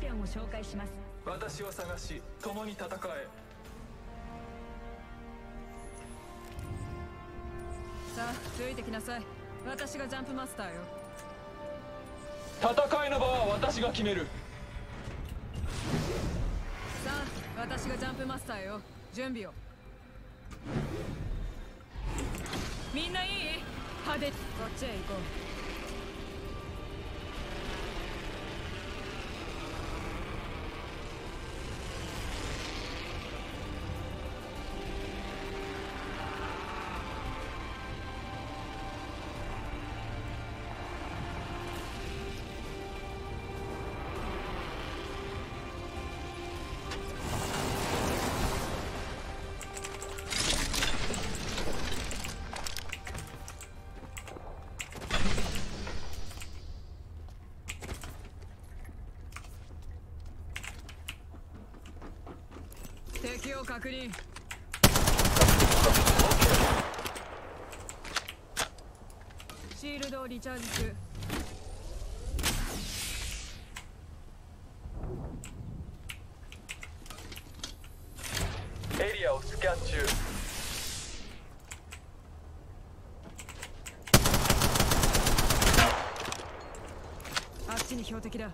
ピオンを紹介します。私を探し共に戦え。さあついてきなさい。私がジャンプマスターよ。戦いの場は私が決める。さあ私がジャンプマスターよ。準備を。みんないい？派手。こっちへ行こうを確認。シールドをリチャージ中。エリアをスキャン中。あっちに標的だ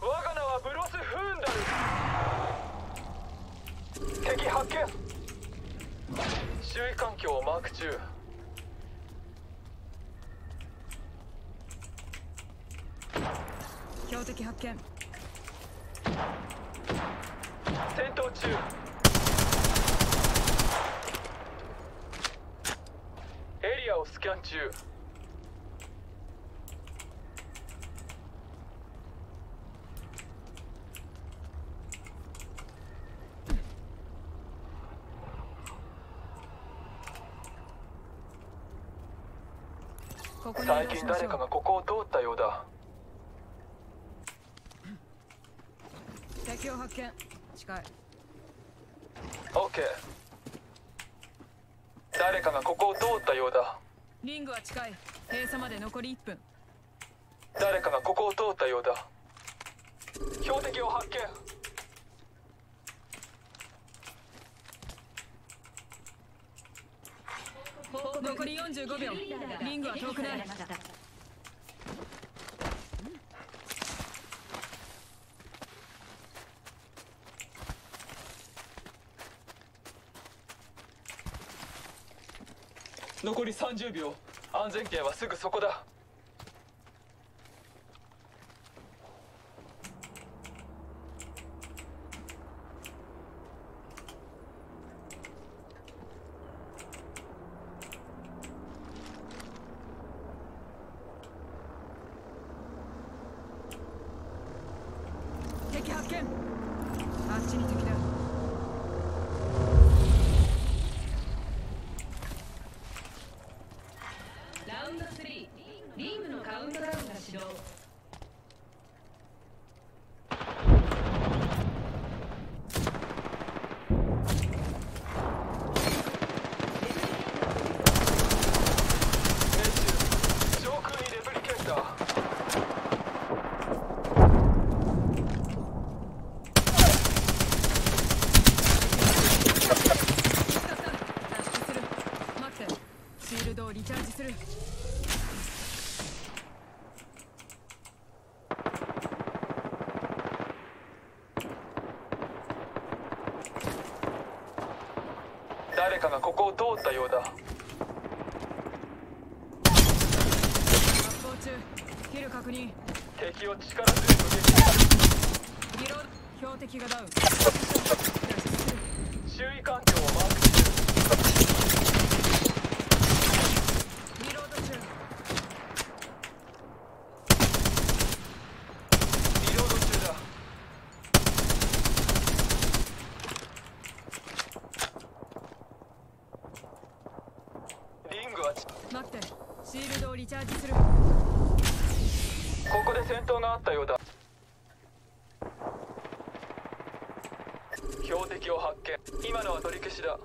我が名はブロス・フーンダル敵発見。周囲環境をマーク中。標的発見。戦闘中。エリアをスキャン中ここに移最近誰かがここを通ったようだ。敵を発見。近い。オッケー。誰かがここを通ったようだ。リングは近い。閉鎖まで残り1分。誰かがここを通ったようだ。標的を発見残り45秒。リングは遠くない。残り30秒。安全圏はすぐそこだ敵発見あっちに敵だラウンド3リングのカウントダウンが始動命中上空にレプリケーター脱出する待ってシールドをリチャージする。誰かがここを通ったようだ。発砲中キル確認。敵を力強く撃リロード標的がダウン。周囲環境標的を発見。今のは取り消しだ。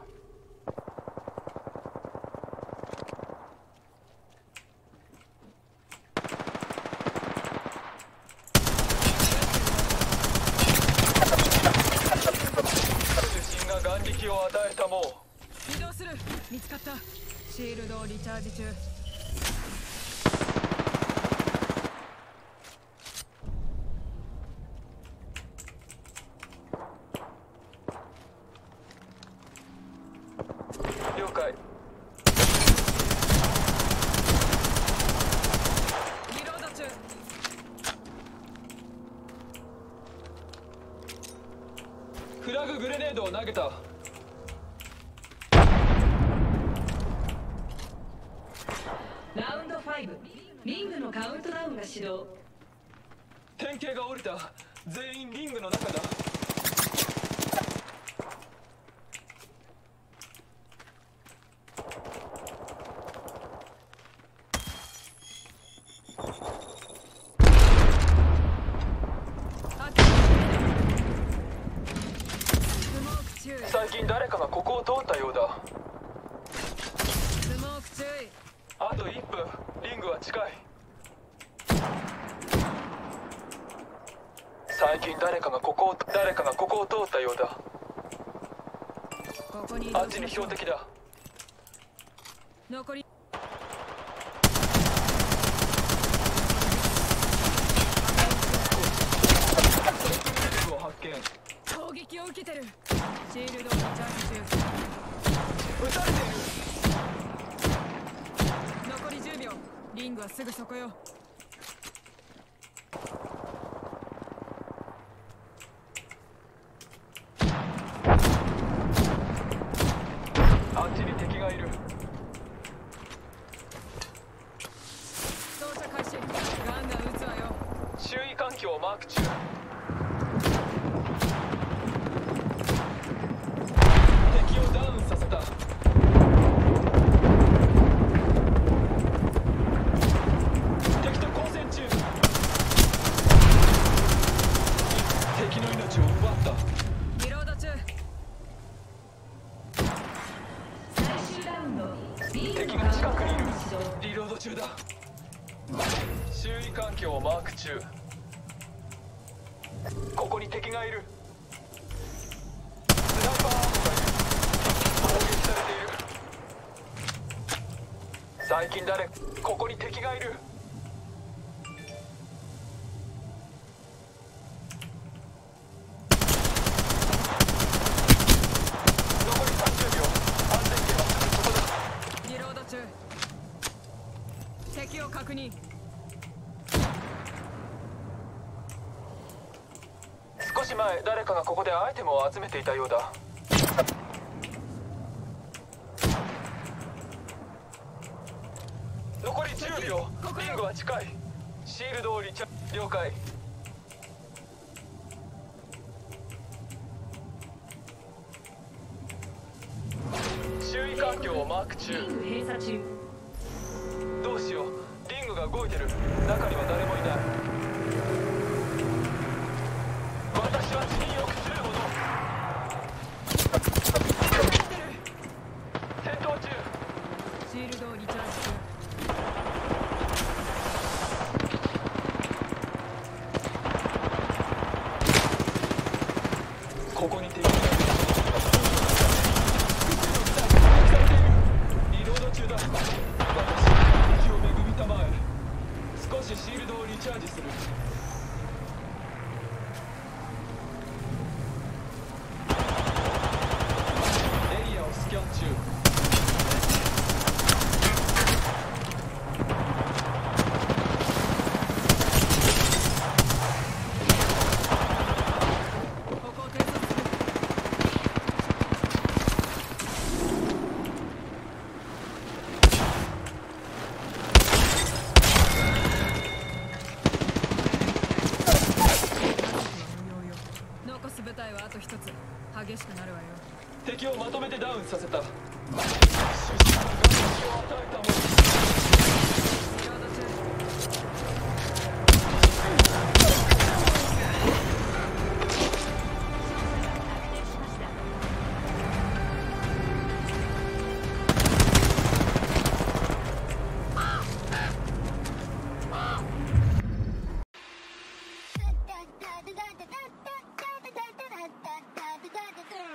移動する。見つかった。シールドをリチャージ中。ググレネードを投げた。ラウンド5リングのカウントダウンが始動。典型が降りた。全員リングの中だあっスモーク注意最近誰かがここを通ったようだ。あと1分。リングは近い。最近誰かがここを誰かがここを通ったようだ。あっちに標的だ。残りリングを発見攻撃を受けてるシールドをチャージ中撃たれている。残り10秒。リングはすぐそこよあっちに敵がいる操作開始ガンガン撃つわよ周囲環境をマーク中敵をダウンさせた敵と交戦中敵の命を奪ったリロード中最終ラウンドリング敵のカウントダウが近くにいる。リロード中だ。周囲環境をマーク中。ここに敵がいる。スナイパーアームがいる。攻撃されている。最近誰ここに敵がいる残り30秒安全圏はすぐそこだリロード中敵を確認少し前誰かがここでアイテムを集めていたようだ。残り10秒。リングは近い。シールドをリチャ了解。周囲環境をマーク中。リング閉鎖中。どうしよう。リングが動いてる。中には誰もいない私は地によくするもの戦闘中シールドをリチャージ中。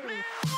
Yeah.